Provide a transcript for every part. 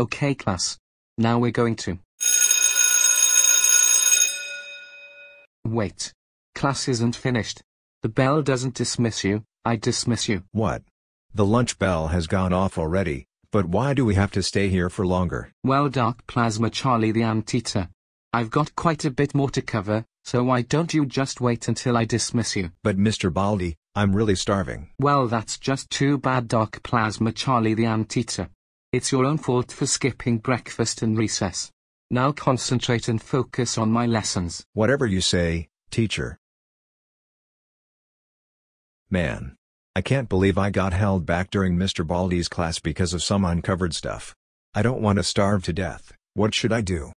Okay class. Now we're going to. Wait. Class isn't finished. The bell doesn't dismiss you, I dismiss you. What? The lunch bell has gone off already, but why do we have to stay here for longer? Well Dark Plasma Charlie the Anteater. I've got quite a bit more to cover, so why don't you just wait until I dismiss you? But Mr. Baldi, I'm really starving. Well that's just too bad Dark Plasma Charlie the Anteater. It's your own fault for skipping breakfast and recess. Now concentrate and focus on my lessons. Whatever you say, teacher. Man. I can't believe I got held back during Mr. Baldi's class because of some uncovered stuff. I don't want to starve to death, what should I do?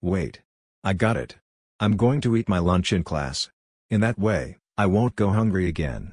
Wait. I got it. I'm going to eat my lunch in class. In that way, I won't go hungry again.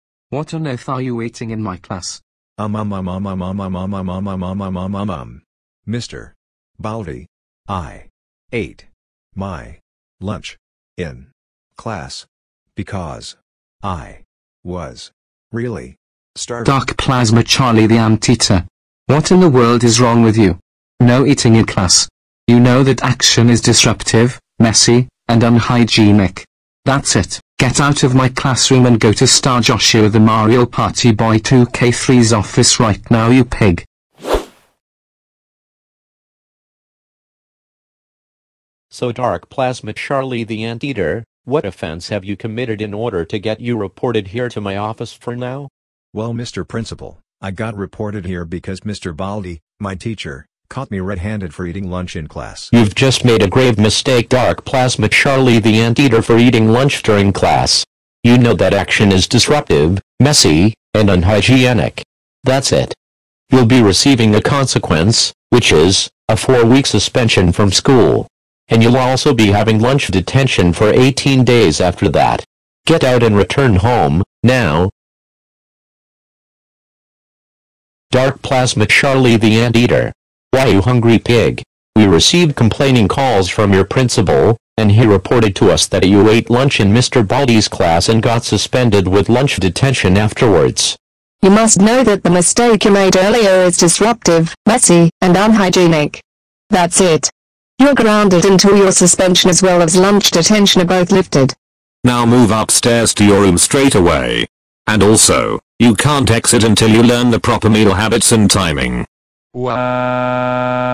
What on earth are you eating in my class? Um um um um um um um um um um um um um um um um. Mr. Baldi. I. Ate. My. Lunch. In. Class. Because. I. Was. Really. Starving. Dark Plasma Charlie the Anteater. What in the world is wrong with you? No eating in class. You know that action is disruptive, messy, and unhygienic. That's it. Get out of my classroom and go to Star Joshua the Mario Party Boy 2K3's office right now you pig. So Dark Plasma Charlie the Anteater, what offense have you committed in order to get you reported here to my office for now? Well Mr. Principal, I got reported here because Mr. Baldi, my teacher, caught me red-handed for eating lunch in class. You've just made a grave mistake Dark Plasma Charlie the Anteater for eating lunch during class. You know that action is disruptive, messy, and unhygienic. That's it. You'll be receiving a consequence, which is, a four-week suspension from school. And you'll also be having lunch detention for 18 days after that. Get out and return home, now. Dark Plasma Charlie the Anteater. Why you hungry pig? We received complaining calls from your principal, and he reported to us that you ate lunch in Mr. Baldi's class and got suspended with lunch detention afterwards. You must know that the mistake you made earlier is disruptive, messy, and unhygienic. That's it. You're grounded until your suspension as well as lunch detention are both lifted. Now move upstairs to your room straight away. And also, you can't exit until you learn the proper meal habits and timing. Wow.